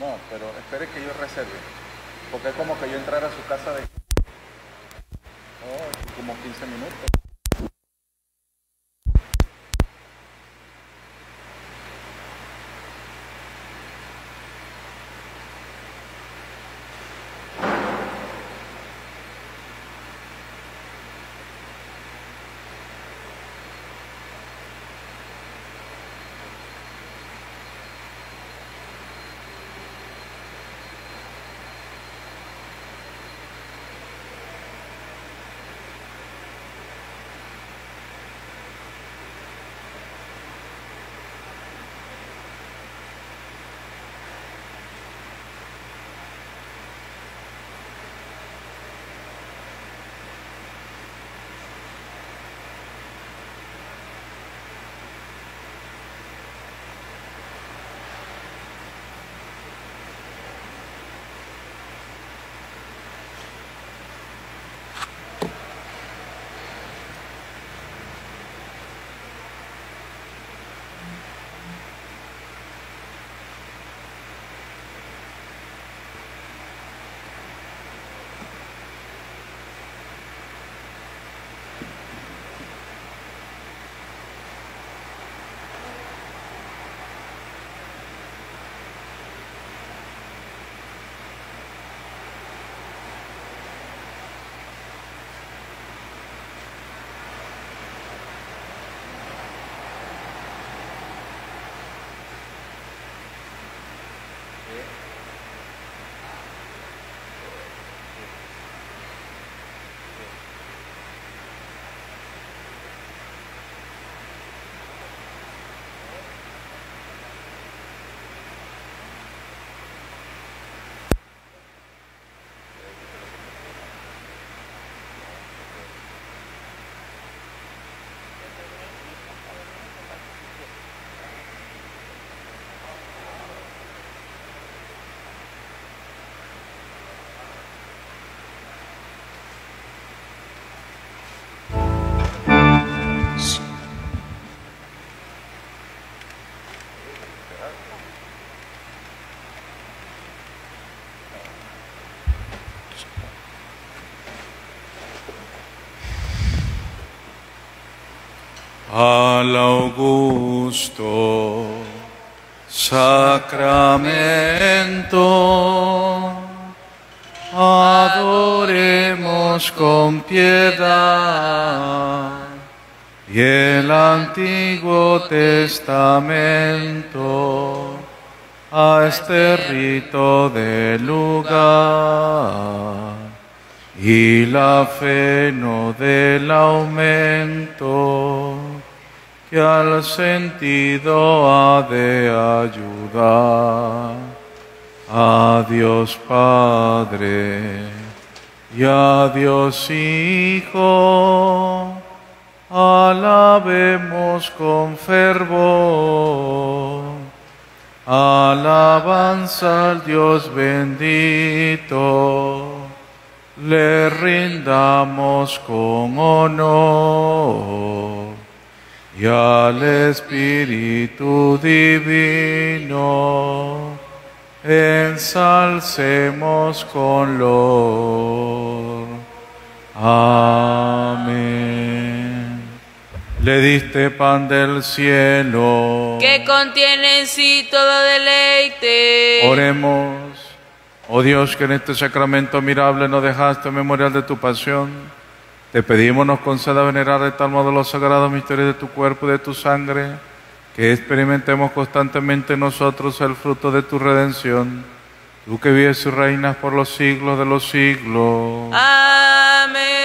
No, pero espere que yo reserve. Porque es como que yo entrara a su casa de... Oh, como 15 minutos. Al augusto sacramento. Adoremos con piedad y el Antiguo Testamento a este rito de lugar y la fe no del aumento que al sentido ha de ayudar a Dios Padre y a Dios Hijo. Alabemos con fervor. Alabanza al Dios bendito. Le rindamos con honor y al Espíritu Divino ensalcemos con lor. Amén. Le diste pan del cielo. que contiene en sí todo deleite. Oremos. Oh Dios, que en este sacramento admirable nos dejaste memorial de tu pasión. Te pedimos nos conceda venerar de tal modo los sagrados misterios de tu cuerpo y de tu sangre, que experimentemos constantemente en nosotros el fruto de tu redención. Tú que vives y reinas por los siglos de los siglos. Amén.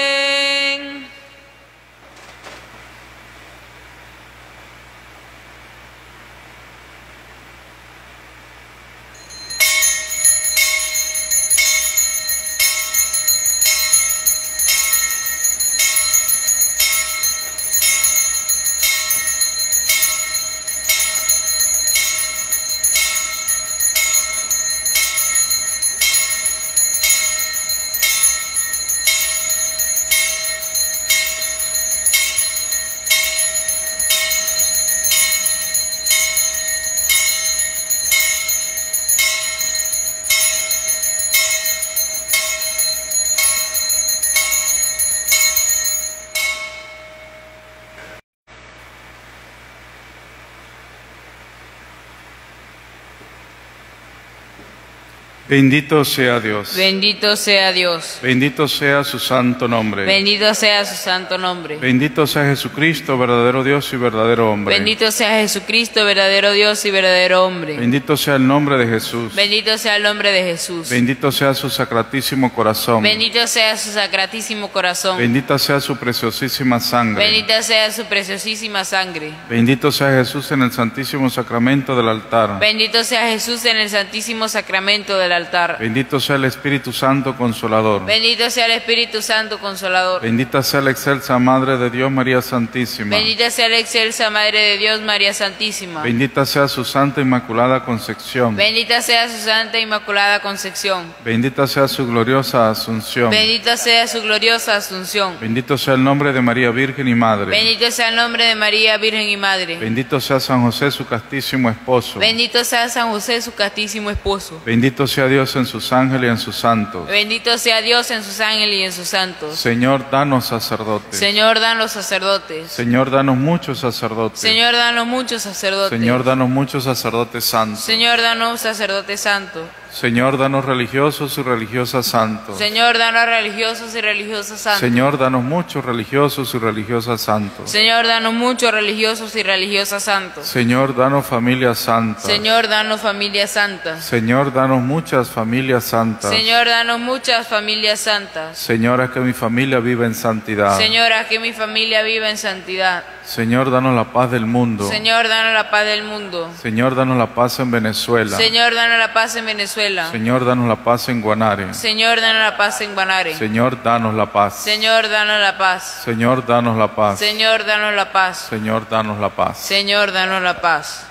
Bendito sea Dios. Bendito sea Dios. Bendito sea su santo nombre. Bendito sea su santo nombre. Bendito sea Jesucristo, verdadero Dios y verdadero hombre. Bendito sea Jesucristo, verdadero Dios y verdadero hombre. Bendito sea el nombre de Jesús. Bendito sea el nombre de Jesús. Bendito sea su sacratísimo corazón. Bendito sea su sacratísimo corazón. Bendita sea su preciosísima sangre. Bendita sea su preciosísima sangre. Bendito sea Jesús en el santísimo sacramento del altar. Bendito sea Jesús en el santísimo sacramento del altar. Bendito sea el Espíritu Santo Consolador. Bendito sea el Espíritu Santo Consolador. Bendita sea la excelsa Madre de Dios María Santísima. Bendita sea la excelsa Madre de Dios María Santísima. Bendita sea su Santa Inmaculada Concepción. Bendita sea su Santa Inmaculada Concepción. Bendita sea su gloriosa Asunción. Bendita sea su gloriosa Asunción. Bendito sea el nombre de María Virgen y Madre. Bendito sea el nombre de María Virgen y Madre. Bendito sea San José, su castísimo esposo. Bendito sea San José, su castísimo esposo. Bendito sea Dios en sus ángeles y en sus santos. Bendito sea Dios en sus ángeles y en sus santos. Señor, danos sacerdotes. Señor, danos sacerdotes. Señor, danos muchos sacerdotes. Señor, danos muchos sacerdotes. Señor, danos muchos sacerdotes santos. Señor, danos sacerdotes santos. Señor, danos religiosos y religiosas santos. Señor, danos religiosos y religiosas santos. Señor, danos muchos religiosos y religiosas santos. Señor, danos muchos religiosos y religiosas santos. Señor, danos familias santas. Señor, danos familias santas. Señor, danos muchas familias santas. Señor, danos muchas familias santas. Señor, haz que mi familia viva en santidad. Señor, haz que mi familia viva en santidad. Señor, danos la paz del mundo. Señor, danos la paz del mundo. Señor, danos la paz en Venezuela. Señor, danos la paz en Venezuela. Señor, danos la paz en Guanare. Señor, danos la paz en Guanare. Señor, danos la paz. Señor, danos la paz. Señor, danos la paz. Señor, danos la paz. Señor, danos la paz. Señor, danos la paz.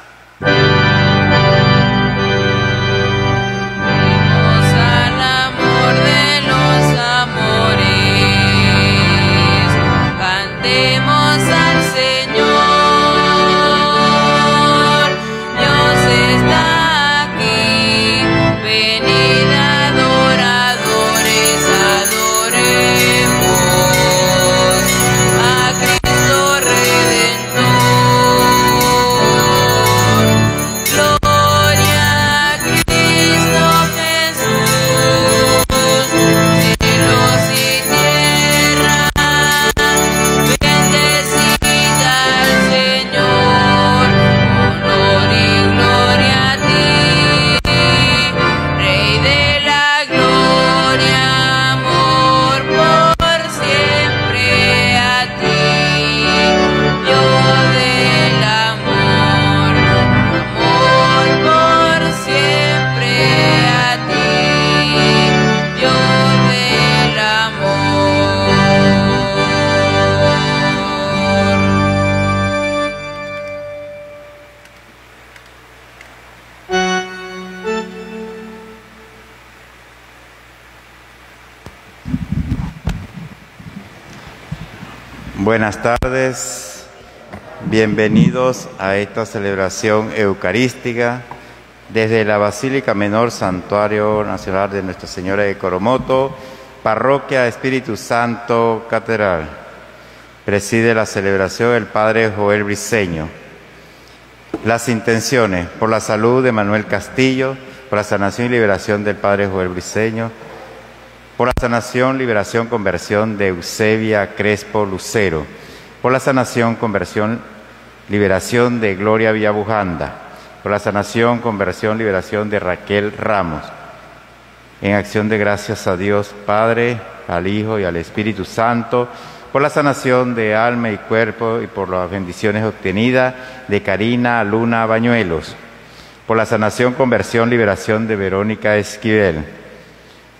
Bienvenidos a esta celebración eucarística desde la Basílica Menor Santuario Nacional de Nuestra Señora de Coromoto, Parroquia Espíritu Santo Catedral. Preside la celebración el Padre Joel Briceño. Las intenciones por la salud de Manuel Castillo, por la sanación y liberación del Padre Joel Briceño, por la sanación, liberación, conversión de Eusebia Crespo Lucero, por la sanación, conversión, liberación de Gloria Villabujanda, por la sanación, conversión, liberación de Raquel Ramos. En acción de gracias a Dios Padre, al Hijo y al Espíritu Santo, por la sanación de alma y cuerpo y por las bendiciones obtenidas de Karina Luna Bañuelos, por la sanación, conversión, liberación de Verónica Esquivel,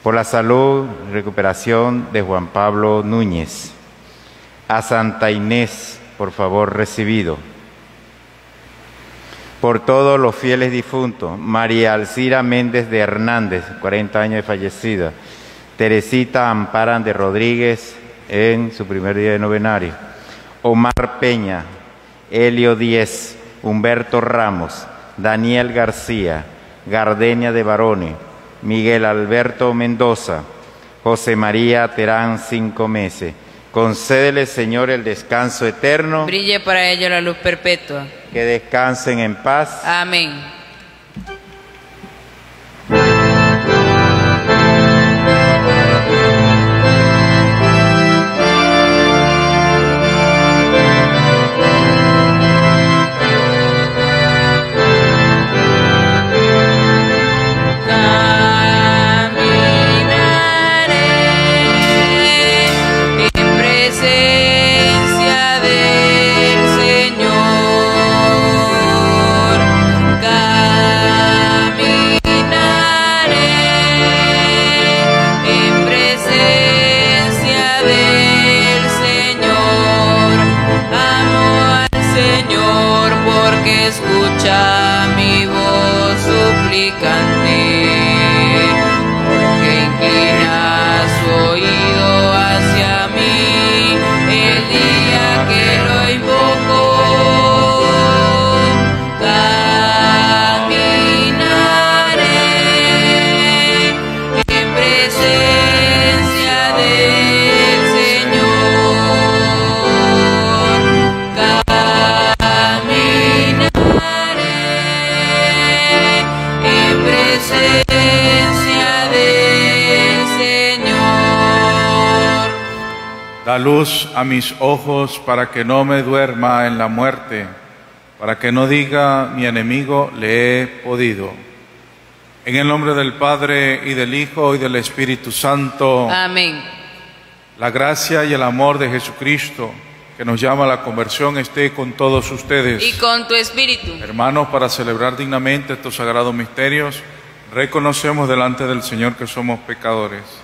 por la salud recuperación de Juan Pablo Núñez. A Santa Inés, por favor, recibido. Por todos los fieles difuntos, María Alcira Méndez de Hernández, 40 años de fallecida. Teresita Amparan de Rodríguez en su primer día de novenario. Omar Peña, Helio Díez, Humberto Ramos, Daniel García, Gardenia de Barone, Miguel Alberto Mendoza, José María Terán, cinco meses. Concédele, Señor, el descanso eterno, Brille para ello la luz perpetua. que descansen en paz. Amén. Mis ojos para que no me duerma en la muerte, para que no diga mi enemigo le he podido. En el nombre del Padre y del Hijo y del Espíritu Santo, Amén. la gracia y el amor de Jesucristo que nos llama a la conversión esté con todos ustedes. Y con tu espíritu. Hermanos, para celebrar dignamente estos sagrados misterios, reconocemos delante del Señor que somos pecadores.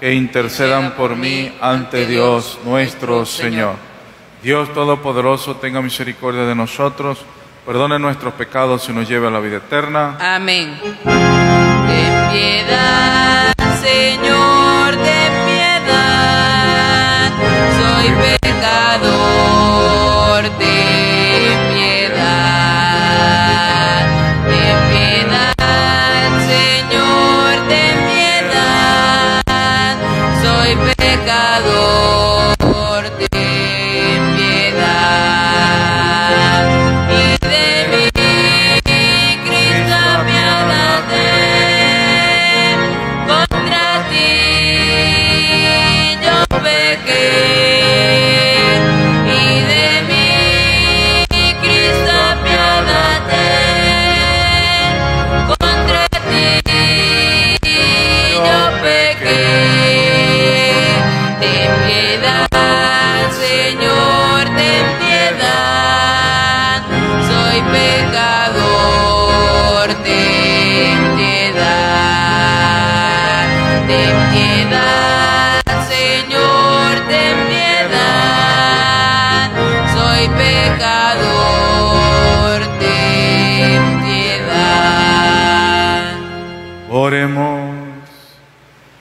que intercedan por mí ante Dios nuestro Señor. Dios Todopoderoso tenga misericordia de nosotros, perdone nuestros pecados y nos lleve a la vida eterna. Amén. Ten piedad, Oremos.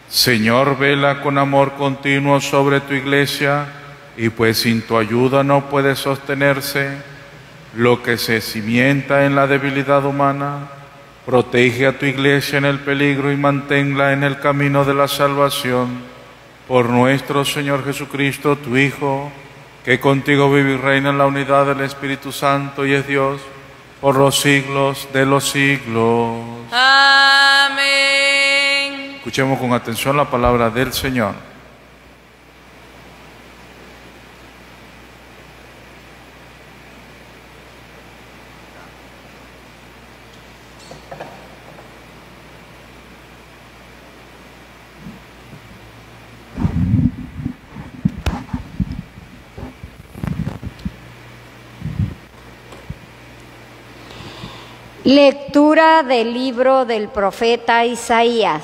Señor, vela con amor continuo sobre tu iglesia y pues sin tu ayuda no puede sostenerse lo que se cimienta en la debilidad humana. Protege a tu iglesia en el peligro y manténla en el camino de la salvación. Por nuestro Señor Jesucristo, tu Hijo, que contigo vive y reina en la unidad del Espíritu Santo y es Dios por los siglos de los siglos. Escuchemos con atención la palabra del Señor. Lectura del libro del profeta Isaías.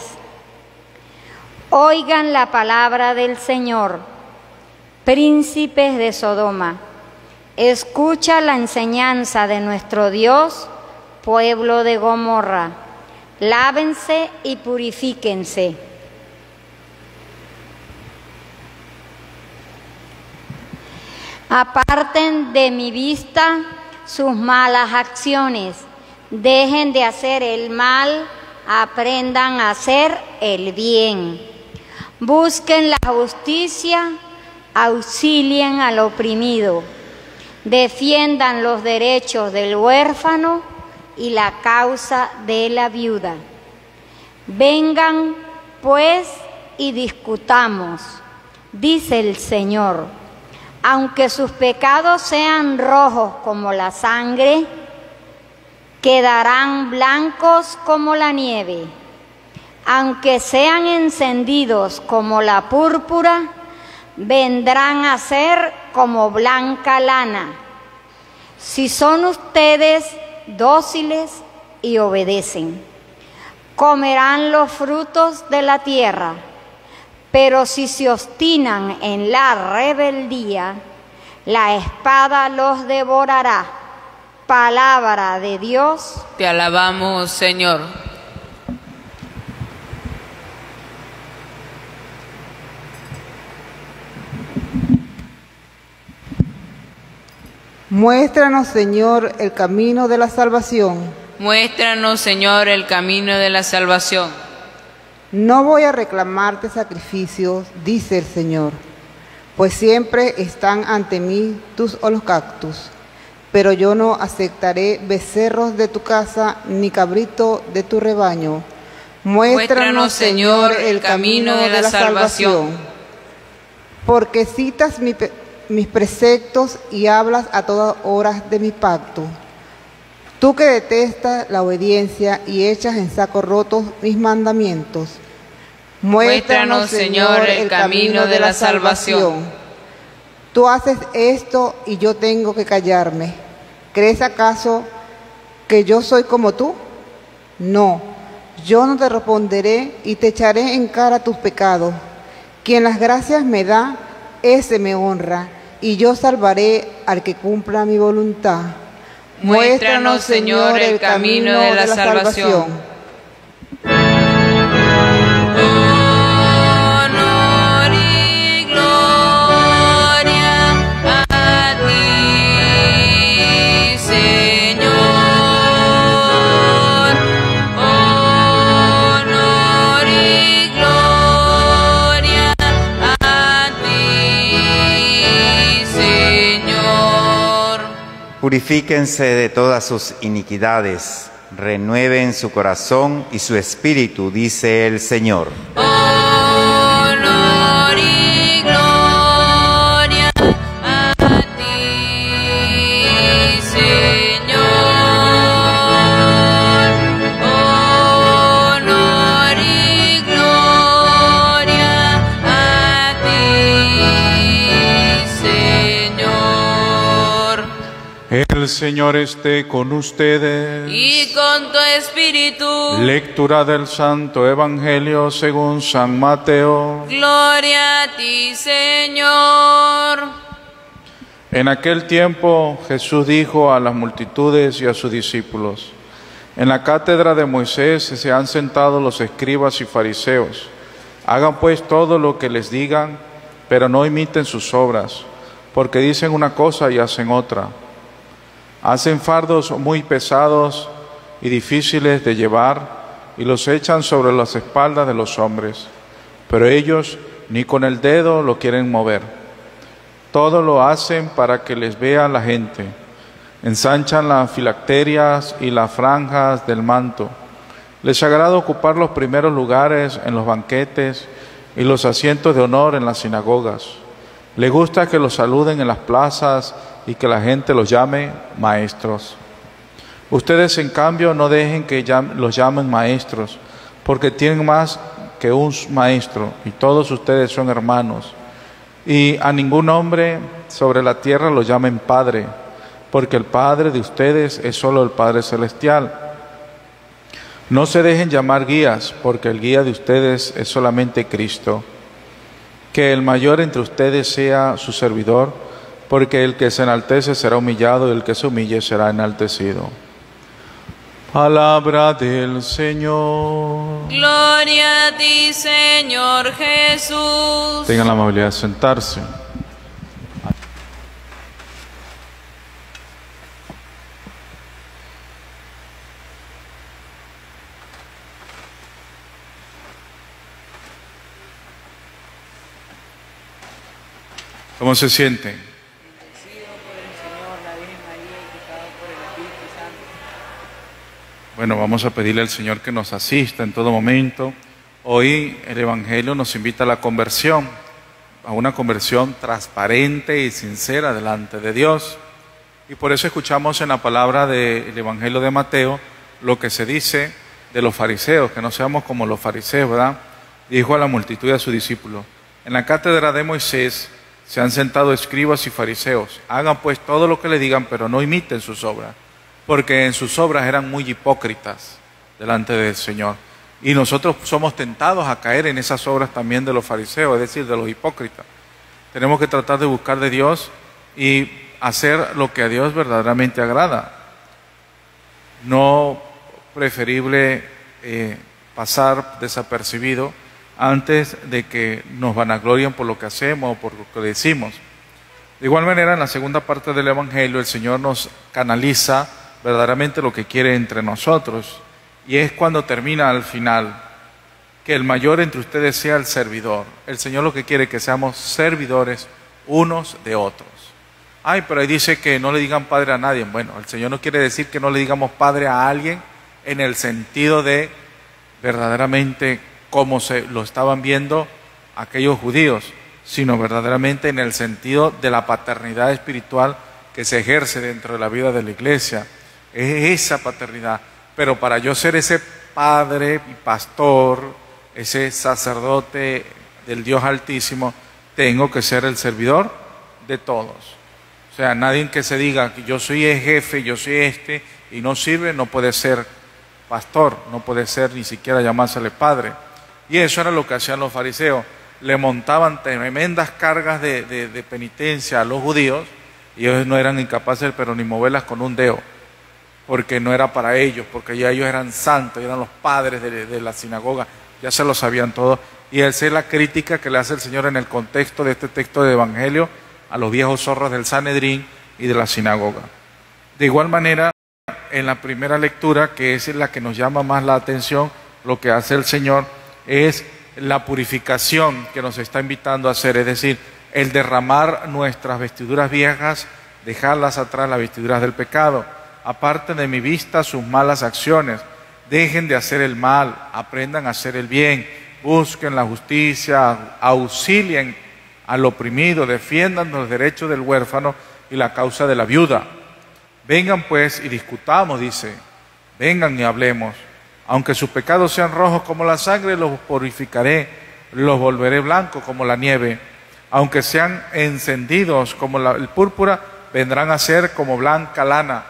Oigan la palabra del Señor, príncipes de Sodoma. Escucha la enseñanza de nuestro Dios, pueblo de Gomorra. Lávense y purifíquense. Aparten de mi vista sus malas acciones. Dejen de hacer el mal, aprendan a hacer el bien. Busquen la justicia, auxilien al oprimido. Defiendan los derechos del huérfano y la causa de la viuda. Vengan, pues, y discutamos, dice el Señor. Aunque sus pecados sean rojos como la sangre, quedarán blancos como la nieve. Aunque sean encendidos como la púrpura, vendrán a ser como blanca lana. Si son ustedes dóciles y obedecen, comerán los frutos de la tierra. Pero si se obstinan en la rebeldía, la espada los devorará. Palabra de Dios. Te alabamos, Señor. Muéstranos, Señor, el camino de la salvación. Muéstranos, Señor, el camino de la salvación. No voy a reclamarte sacrificios, dice el Señor, pues siempre están ante mí tus holocaustos. Pero yo no aceptaré becerros de tu casa ni cabrito de tu rebaño. Muéstranos, Señor, el camino de la salvación. Porque citas mi mis preceptos y hablas a todas horas de mi pacto. Tú que detestas la obediencia y echas en saco roto mis mandamientos. Muéstranos, Señor, el camino de la salvación. Tú haces esto y yo tengo que callarme. ¿Crees acaso que yo soy como tú? No, yo no te responderé y te echaré en cara tus pecados. Quien las gracias me da, ese me honra, y yo salvaré al que cumpla mi voluntad. Muéstranos, Señor, el camino de la salvación. Purifíquense de todas sus iniquidades, renueven su corazón y su espíritu, dice el Señor. El Señor esté con ustedes. Y con tu espíritu. Lectura del Santo Evangelio según San Mateo. Gloria a ti, Señor. En aquel tiempo Jesús dijo a las multitudes y a sus discípulos, en la cátedra de Moisés se han sentado los escribas y fariseos. Hagan pues todo lo que les digan, pero no imiten sus obras, porque dicen una cosa y hacen otra. Hacen fardos muy pesados y difíciles de llevar y los echan sobre las espaldas de los hombres, pero ellos ni con el dedo lo quieren mover. Todo lo hacen para que les vea la gente. Ensanchan las filacterias y las franjas del manto. Les agrada ocupar los primeros lugares en los banquetes y los asientos de honor en las sinagogas. Les gusta que los saluden en las plazas y que la gente los llame maestros. Ustedes, en cambio, no dejen que los llamen maestros, porque tienen más que un maestro y todos ustedes son hermanos. Y a ningún hombre sobre la tierra lo llamen Padre, porque el Padre de ustedes es solo el Padre Celestial. No se dejen llamar guías, porque el guía de ustedes es solamente Cristo. Que el mayor entre ustedes sea su servidor, porque el que se enaltece será humillado y el que se humille será enaltecido. Palabra del Señor. Gloria a ti, Señor Jesús. Tengan la amabilidad de sentarse. ¿Cómo se sienten? Bueno, vamos a pedirle al Señor que nos asista en todo momento. Hoy el Evangelio nos invita a la conversión, a una conversión transparente y sincera delante de Dios. Y por eso escuchamos en la palabra del Evangelio de Mateo lo que se dice de los fariseos, que no seamos como los fariseos, ¿verdad? Dijo a la multitud y a sus discípulos, en la cátedra de Moisés se han sentado escribas y fariseos, hagan pues todo lo que le digan, pero no imiten sus obras, porque en sus obras eran muy hipócritas delante del Señor. Y nosotros somos tentados a caer en esas obras también de los fariseos, es decir, de los hipócritas. Tenemos que tratar de buscar de Dios y hacer lo que a Dios verdaderamente agrada. No preferible eh, pasar desapercibido antes de que nos vanaglorien por lo que hacemos o por lo que decimos. De igual manera, en la segunda parte del Evangelio, el Señor nos canaliza verdaderamente lo que quiere entre nosotros. Y es cuando termina al final, que el mayor entre ustedes sea el servidor. El Señor lo que quiere es que seamos servidores unos de otros. Ay, pero ahí dice que no le digan padre a nadie. Bueno, el Señor no quiere decir que no le digamos padre a alguien en el sentido de verdaderamente como se lo estaban viendo aquellos judíos, sino verdaderamente en el sentido de la paternidad espiritual que se ejerce dentro de la vida de la iglesia. Es esa paternidad. Pero para yo ser ese padre y pastor, ese sacerdote del Dios Altísimo, tengo que ser el servidor de todos. O sea, nadie que se diga que yo soy el jefe, yo soy este, y no sirve, no puede ser pastor, no puede ser ni siquiera llamársele padre. Y eso era lo que hacían los fariseos. Le montaban tremendas cargas de, de penitencia a los judíos y ellos no eran incapaces, pero ni moverlas con un dedo, porque no era para ellos, porque ya ellos eran santos, eran los padres de, la sinagoga, ya se lo sabían todos. Y esa es la crítica que le hace el Señor en el contexto de este texto de Evangelio a los viejos zorros del Sanedrín y de la sinagoga. De igual manera, en la primera lectura, que es la que nos llama más la atención, lo que hace el Señor es la purificación que nos está invitando a hacer, es decir, el derramar nuestras vestiduras viejas, dejarlas atrás las vestiduras del pecado, aparte de mi vista sus malas acciones, dejen de hacer el mal, aprendan a hacer el bien, busquen la justicia, auxilien al oprimido, defiendan los derechos del huérfano y la causa de la viuda. Vengan pues y discutamos, dice, vengan y hablemos. Aunque sus pecados sean rojos como la sangre, los purificaré, los volveré blancos como la nieve. Aunque sean encendidos como la, el púrpura, vendrán a ser como blanca lana.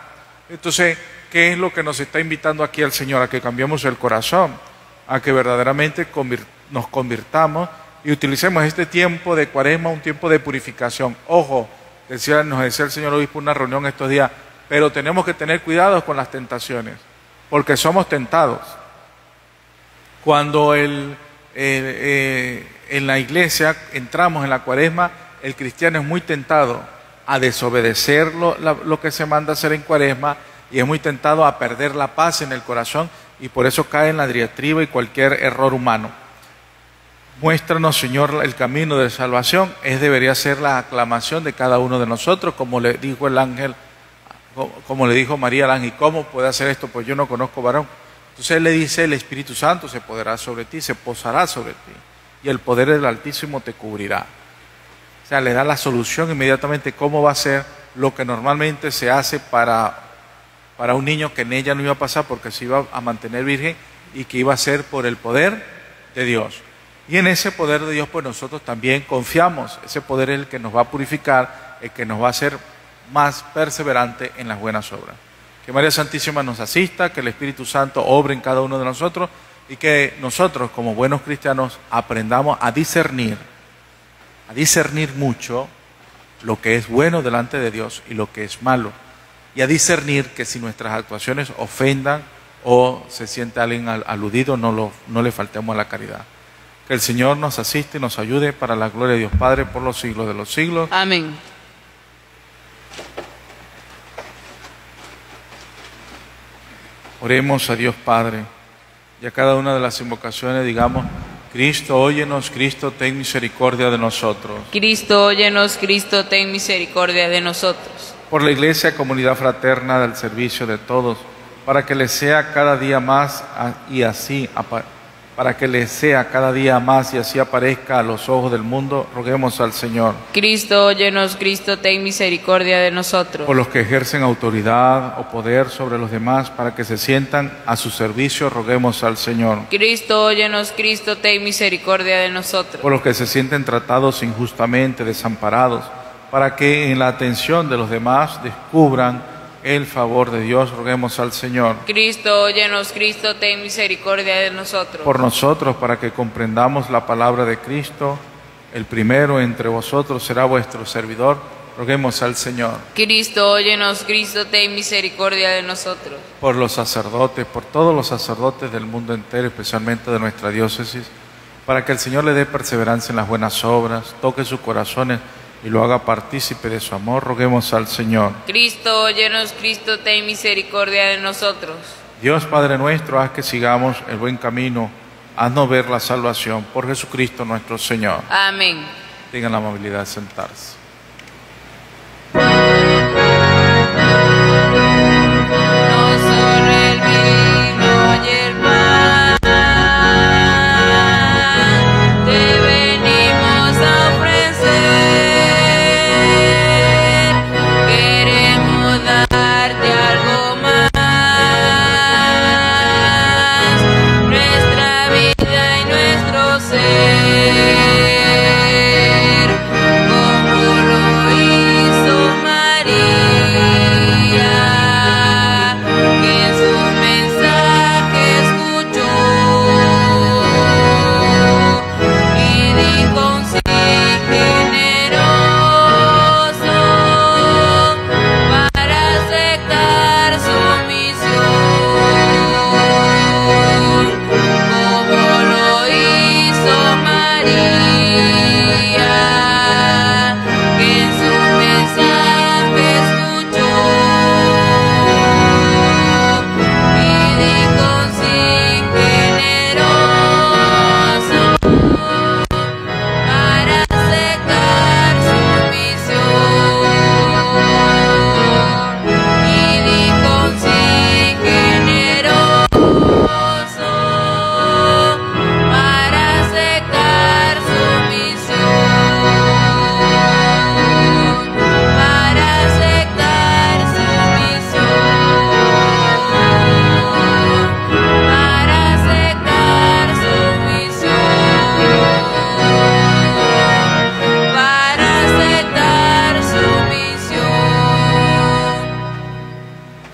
Entonces, ¿qué es lo que nos está invitando aquí el Señor? A que cambiemos el corazón, a que verdaderamente nos convirtamos y utilicemos este tiempo de cuaresma, un tiempo de purificación. Ojo, decía, nos decía el Señor Obispo en una reunión estos días, pero tenemos que tener cuidado con las tentaciones, porque somos tentados. Cuando el, eh, en la iglesia entramos en la cuaresma, el cristiano es muy tentado a desobedecer lo, que se manda hacer en cuaresma y es muy tentado a perder la paz en el corazón y por eso cae en la diatriba y cualquier error humano. Muéstranos, Señor, el camino de salvación. Es debería ser la aclamación de cada uno de nosotros, como le dijo el ángel, como le dijo María al ángel, ¿cómo puede hacer esto? Pues yo no conozco varón. Entonces le dice, el Espíritu Santo se poderá sobre ti, se posará sobre ti, y el poder del Altísimo te cubrirá. Sea, le da la solución inmediatamente cómo va a ser lo que normalmente se hace para, para un niño que en ella no iba a pasar porque se iba a mantener virgen y que iba a ser por el poder de Dios. Y en ese poder de Dios, pues nosotros también confiamos. Ese poder es el que nos va a purificar, el que nos va a hacer más perseverante en las buenas obras. Que María Santísima nos asista, que el Espíritu Santo obre en cada uno de nosotros y que nosotros como buenos cristianos aprendamos a discernir, a discernir mucho lo que es bueno delante de Dios y lo que es malo. Y a discernir que si nuestras actuaciones ofendan o se siente alguien aludido, no, lo, no le faltemos a la caridad. Que el Señor nos asiste y nos ayude para la gloria de Dios Padre por los siglos de los siglos. Amén. Oremos a Dios Padre y a cada una de las invocaciones digamos, Cristo, óyenos, Cristo, ten misericordia de nosotros. Cristo, óyenos, Cristo, ten misericordia de nosotros. Por la Iglesia, comunidad fraterna del servicio de todos, para que le sea cada día más y así para que le sea cada día más y así aparezca a los ojos del mundo, roguemos al Señor. Cristo, óyenos, Cristo, ten misericordia de nosotros. Por los que ejercen autoridad o poder sobre los demás, para que se sientan a su servicio, roguemos al Señor. Cristo, óyenos, Cristo, ten misericordia de nosotros. Por los que se sienten tratados injustamente, desamparados, para que en la atención de los demás descubran el favor de Dios, roguemos al Señor. Cristo, óyenos, Cristo, ten misericordia de nosotros. Por nosotros, para que comprendamos la palabra de Cristo, el primero entre vosotros será vuestro servidor, roguemos al Señor. Cristo, óyenos, Cristo, ten misericordia de nosotros. Por los sacerdotes, por todos los sacerdotes del mundo entero, especialmente de nuestra diócesis, para que el Señor le dé perseverancia en las buenas obras, toque sus corazones y lo haga partícipe de su amor, roguemos al Señor. Cristo, óyenos, Cristo, ten misericordia de nosotros. Dios Padre nuestro, haz que sigamos el buen camino, haznos ver la salvación por Jesucristo nuestro Señor. Amén. Tengan la amabilidad de sentarse.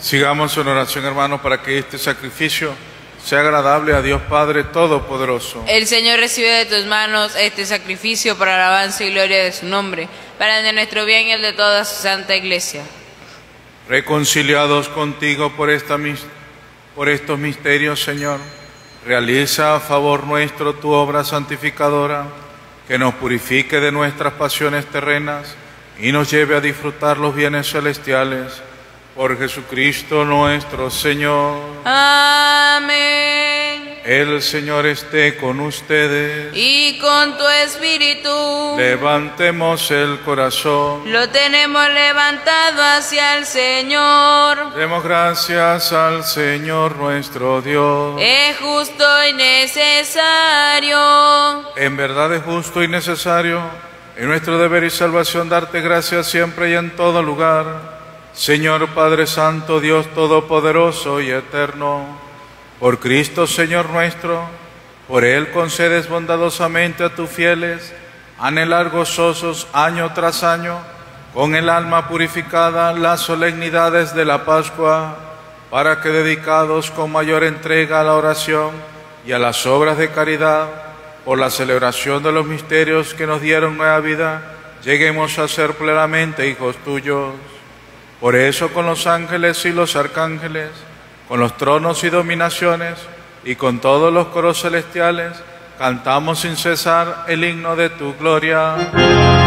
Sigamos en oración, hermanos, para que este sacrificio sea agradable a Dios Padre Todopoderoso. El Señor recibe de tus manos este sacrificio para alabanza y gloria de su nombre, para el de nuestro bien y el de toda su santa iglesia. Reconciliados contigo por, esta, por estos misterios, Señor, realiza a favor nuestro tu obra santificadora, que nos purifique de nuestras pasiones terrenas y nos lleve a disfrutar los bienes celestiales. Por Jesucristo nuestro Señor. Amén. El Señor esté con ustedes. Y con tu espíritu Levantemos el corazón. lo tenemos levantado hacia el Señor. Demos gracias al Señor nuestro Dios. Es justo y necesario. En verdad es justo y necesario, en nuestro deber y salvación, darte gracias siempre y en todo lugar. Señor Padre Santo, Dios Todopoderoso y Eterno, por Cristo Señor nuestro, por Él concedes bondadosamente a tus fieles anhelar gozosos año tras año, con el alma purificada, las solemnidades de la Pascua, para que dedicados con mayor entrega a la oración y a las obras de caridad, por la celebración de los misterios que nos dieron nueva vida, lleguemos a ser plenamente hijos tuyos. Por eso con los ángeles y los arcángeles, con los tronos y dominaciones, y con todos los coros celestiales, cantamos sin cesar el himno de tu gloria.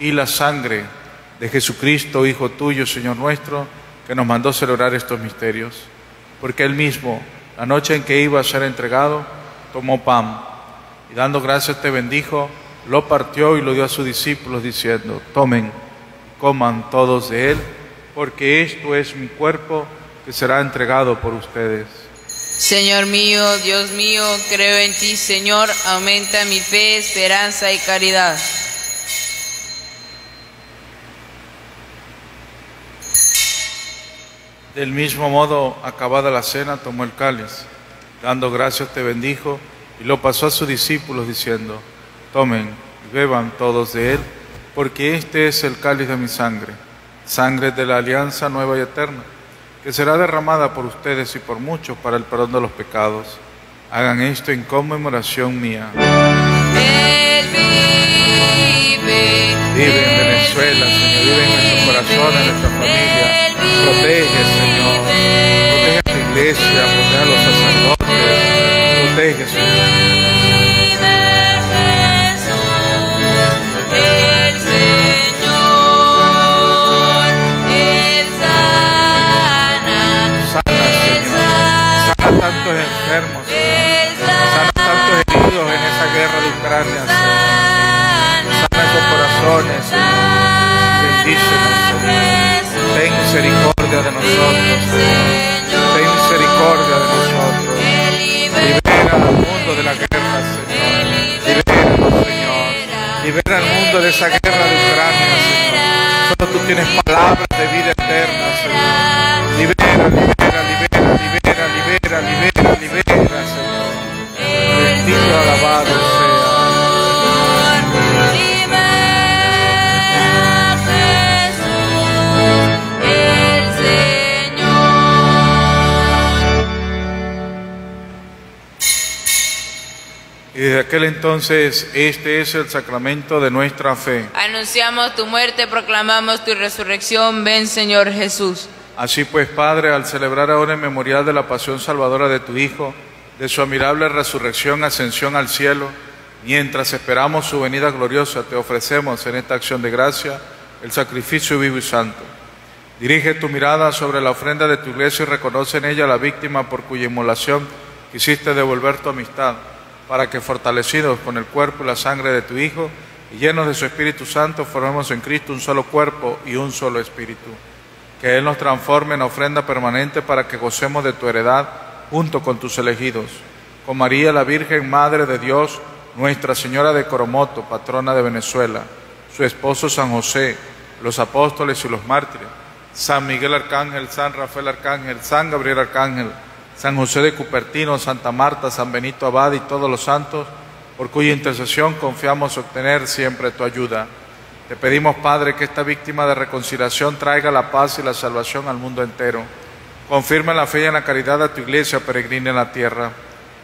y la sangre de Jesucristo, Hijo tuyo, Señor nuestro, que nos mandó celebrar estos misterios. Porque Él mismo, la noche en que iba a ser entregado, tomó pan y dando gracias te bendijo, lo partió y lo dio a sus discípulos diciendo, tomen, coman todos de Él, porque esto es mi cuerpo que será entregado por ustedes. Señor mío, Dios mío, creo en ti, Señor, aumenta mi fe, esperanza y caridad. Del mismo modo, acabada la cena, tomó el cáliz, dando gracias te bendijo y lo pasó a sus discípulos diciendo, tomen y beban todos de él, porque este es el cáliz de mi sangre, sangre de la alianza nueva y eterna, que será derramada por ustedes y por muchos para el perdón de los pecados. Hagan esto en conmemoración mía. Él vive. Vive en Venezuela, Señor, vive en nuestros corazones, en nuestra familia. Protege, iglesia, protege a los sacerdotes. Protege. Sana tantos enfermos, Sana tantos heridos en esa guerra de Ucrania, Señor. Sana esos corazones, Señor. Bendícenos, Señor. Ten misericordia de nosotros, Señor. Misericordia de nosotros. Libera al mundo de la guerra, Señor. Libéranos, Señor. Libera al mundo de esa guerra de Ucrania, Señor. Solo tú tienes palabras de vida eterna, Señor. Libera, libera, libera, libera, libera, libera, libera, Señor. Bendito alabado aquel entonces, este es el sacramento de nuestra fe. Anunciamos tu muerte, proclamamos tu resurrección. Ven, Señor Jesús. Así pues, Padre, al celebrar ahora en memorial de la pasión salvadora de tu Hijo, de su admirable resurrección, ascensión al cielo, mientras esperamos su venida gloriosa, te ofrecemos en esta acción de gracia el sacrificio vivo y santo. Dirige tu mirada sobre la ofrenda de tu iglesia y reconoce en ella la víctima por cuya inmolación quisiste devolver tu amistad, para que fortalecidos con el cuerpo y la sangre de tu Hijo y llenos de su Espíritu Santo, formemos en Cristo un solo cuerpo y un solo Espíritu. Que Él nos transforme en ofrenda permanente para que gocemos de tu heredad junto con tus elegidos. Con María, la Virgen Madre de Dios, Nuestra Señora de Coromoto, patrona de Venezuela, su esposo San José, los apóstoles y los mártires, San Miguel Arcángel, San Rafael Arcángel, San Gabriel Arcángel, San José de Cupertino, Santa Marta, San Benito Abad y todos los santos, por cuya intercesión confiamos obtener siempre tu ayuda. Te pedimos, Padre, que esta víctima de reconciliación traiga la paz y la salvación al mundo entero. Confirma la fe y en la caridad a tu iglesia peregrina en la tierra,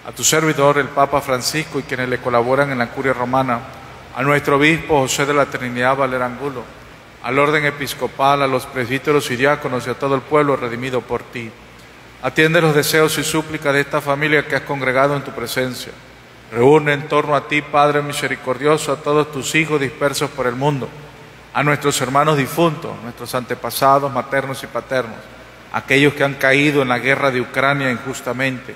a tu servidor, el Papa Francisco, y quienes le colaboran en la curia romana, a nuestro obispo José de la Trinidad Valer Angulo, al orden episcopal, a los presbíteros y diáconos y a todo el pueblo redimido por ti. Atiende los deseos y súplicas de esta familia que has congregado en tu presencia. Reúne en torno a ti, Padre misericordioso, a todos tus hijos dispersos por el mundo, a nuestros hermanos difuntos, nuestros antepasados maternos y paternos, aquellos que han caído en la guerra de Ucrania injustamente.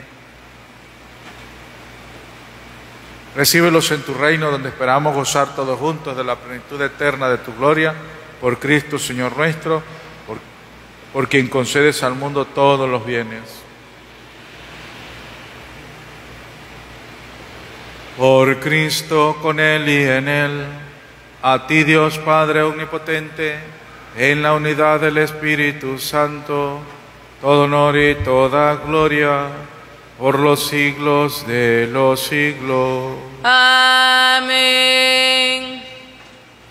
Recíbelos en tu reino donde esperamos gozar todos juntos de la plenitud eterna de tu gloria, por Cristo Señor nuestro, por, quien concedes al mundo todos los bienes. Por Cristo, con Él y en Él, a ti Dios Padre Omnipotente, en la unidad del Espíritu Santo, todo honor y toda gloria, por los siglos de los siglos. Amén.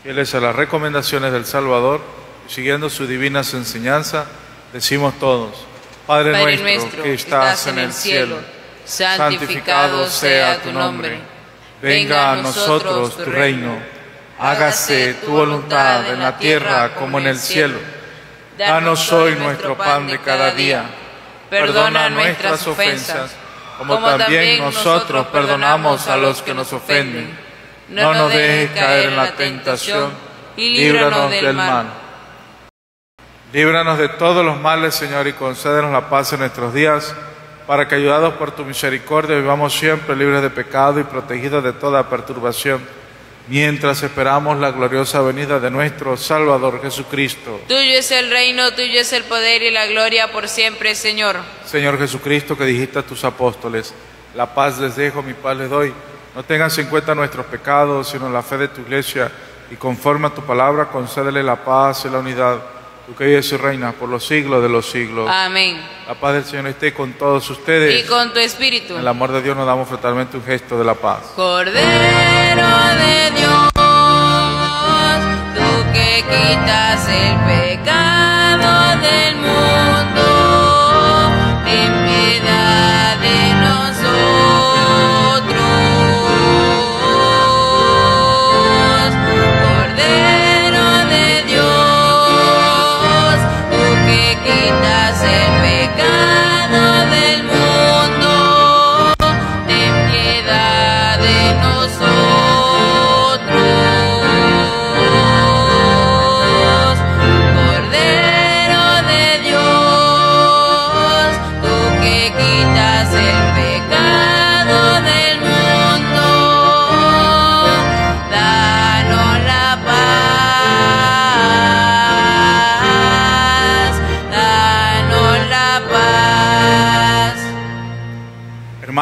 Fieles a las recomendaciones del Salvador siguiendo su divinas enseñanza, decimos todos, Padre, Padre nuestro, que estás en el cielo, santificado sea tu nombre. Venga a nosotros tu reino. Hágase tu voluntad en la tierra como en el cielo. Danos hoy nuestro pan de cada día. Perdona nuestras ofensas, como también nosotros perdonamos a los que nos ofenden. No nos dejes caer en la tentación y líbranos del mal. Líbranos de todos los males, Señor, y concédenos la paz en nuestros días, para que, ayudados por tu misericordia, vivamos siempre libres de pecado y protegidos de toda perturbación, mientras esperamos la gloriosa venida de nuestro Salvador Jesucristo. Tuyo es el reino, tuyo es el poder y la gloria por siempre, Señor. Señor Jesucristo, que dijiste a tus apóstoles, la paz les dejo, mi paz les doy. No tengas en cuenta nuestros pecados, sino la fe de tu iglesia, y conforme a tu palabra, concédele la paz y la unidad. Tú que vives y reinas por los siglos de los siglos. Amén. La paz del Señor esté con todos ustedes. Y con tu espíritu. En el amor de Dios nos damos fraternalmente un gesto de la paz. Cordero de Dios, tú que quitas el pecado del mundo,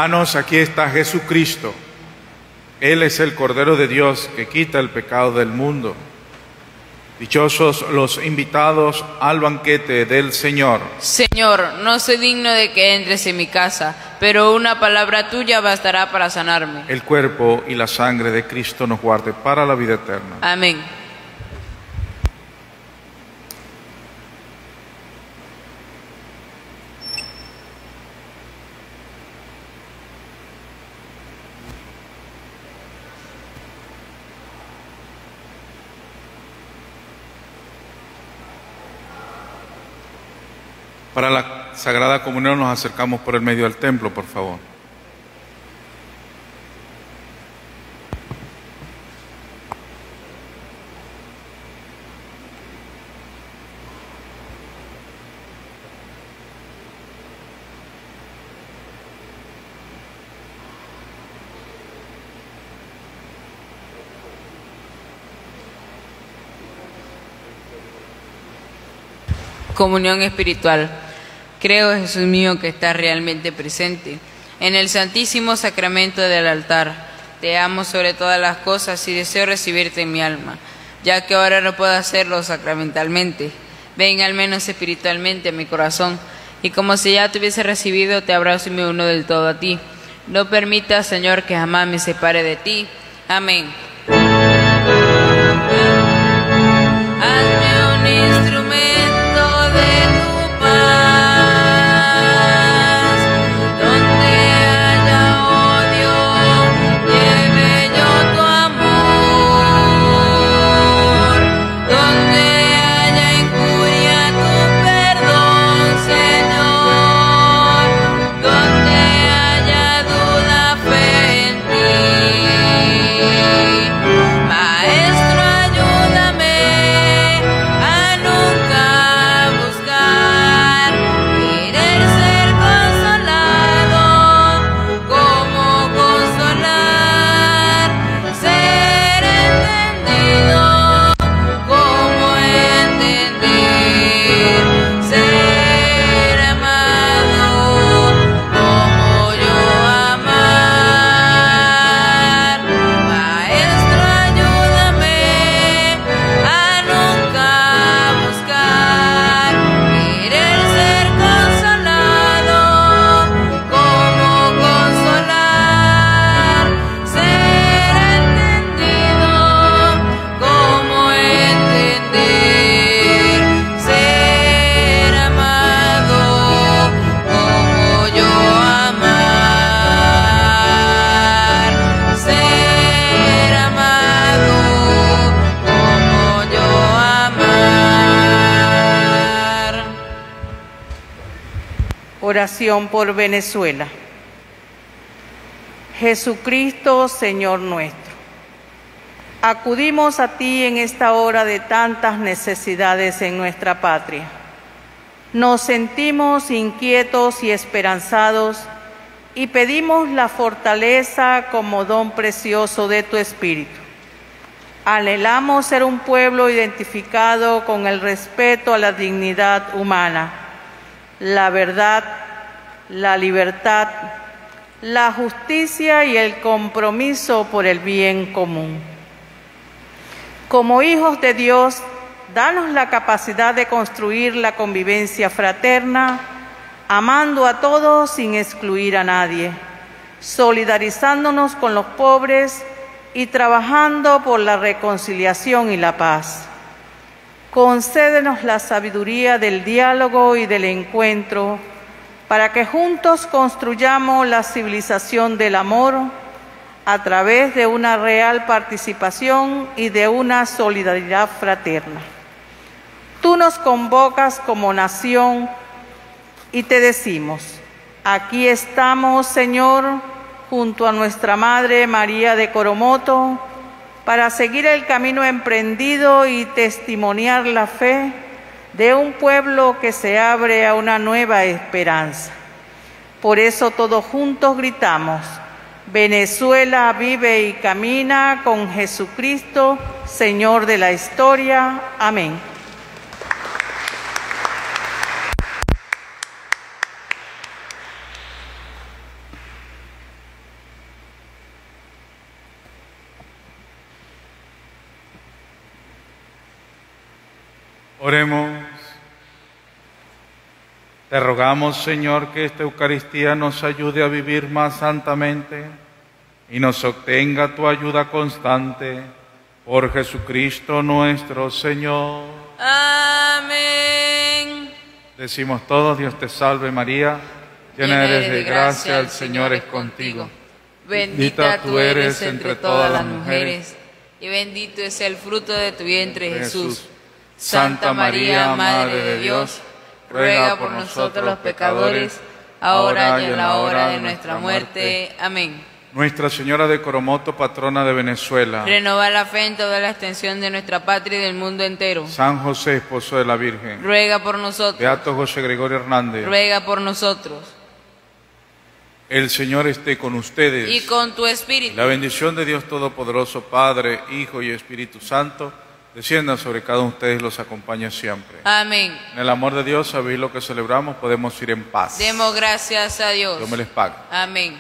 Hermanos, aquí está Jesucristo. Él es el Cordero de Dios que quita el pecado del mundo. Dichosos los invitados al banquete del Señor. Señor, no soy digno de que entres en mi casa, pero una palabra tuya bastará para sanarme. El cuerpo y la sangre de Cristo nos guarde para la vida eterna. Amén. Para la Sagrada Comunión nos acercamos por el medio del templo, por favor. Comunión espiritual. Creo, Jesús mío, que estás realmente presente en el santísimo sacramento del altar. Te amo sobre todas las cosas y deseo recibirte en mi alma, ya que ahora no puedo hacerlo sacramentalmente. Ven al menos espiritualmente a mi corazón, y como si ya te hubiese recibido, te abrazo y me uno del todo a ti. No permitas, Señor, que jamás me separe de ti. Amén. Por Venezuela. Jesucristo, Señor nuestro. Acudimos a ti en esta hora de tantas necesidades en nuestra patria. Nos sentimos inquietos y esperanzados y pedimos la fortaleza como don precioso de tu Espíritu. Anhelamos ser un pueblo identificado con el respeto a la dignidad humana, la verdad, la libertad, la justicia y el compromiso por el bien común. Como hijos de Dios, danos la capacidad de construir la convivencia fraterna, amando a todos sin excluir a nadie, solidarizándonos con los pobres y trabajando por la reconciliación y la paz. Concédenos la sabiduría del diálogo y del encuentro para que juntos construyamos la civilización del amor a través de una real participación y de una solidaridad fraterna. Tú nos convocas como nación y te decimos, aquí estamos, Señor, junto a nuestra Madre María de Coromoto, para seguir el camino emprendido y testimoniar la fe de un pueblo que se abre a una nueva esperanza. Por eso todos juntos gritamos, Venezuela vive y camina con Jesucristo, Señor de la historia. Amén. Oremos. Te rogamos, Señor, que esta Eucaristía nos ayude a vivir más santamente y nos obtenga tu ayuda constante por Jesucristo nuestro Señor. Amén. Decimos todos, Dios te salve María, llena eres de gracia, el Señor es contigo. Bendita tú eres entre todas las mujeres y bendito es el fruto de tu vientre Jesús. Santa María, Madre de Dios, ruega por nosotros los pecadores, ahora y en la hora de nuestra muerte. Amén. Nuestra Señora de Coromoto, patrona de Venezuela. Renova la fe en toda la extensión de nuestra patria y del mundo entero. San José, esposo de la Virgen. Ruega por nosotros. Beato José Gregorio Hernández. Ruega por nosotros. El Señor esté con ustedes. Y con tu espíritu. La bendición de Dios Todopoderoso, Padre, Hijo y Espíritu Santo, descienda sobre cada uno de ustedes y los acompañe siempre. Amén. En el amor de Dios, sabéis lo que celebramos, podemos ir en paz. Demos gracias a Dios. Dios me les pague. Amén.